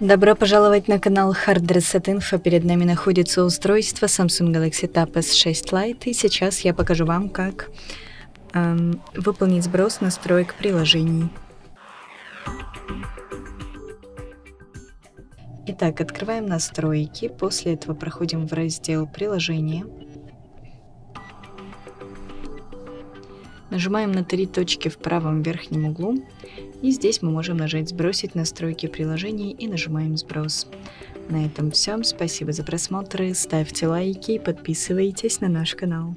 Добро пожаловать на канал Hard Reset Info. Перед нами находится устройство Samsung Galaxy Tab S6 Lite. И сейчас я покажу вам, как эм, выполнить сброс настроек приложений. Итак, открываем настройки. После этого проходим в раздел приложения. Нажимаем на три точки в правом верхнем углу. И здесь мы можем нажать «Сбросить настройки приложений» и нажимаем «Сброс». На этом все. Спасибо за просмотр. Ставьте лайки и подписывайтесь на наш канал.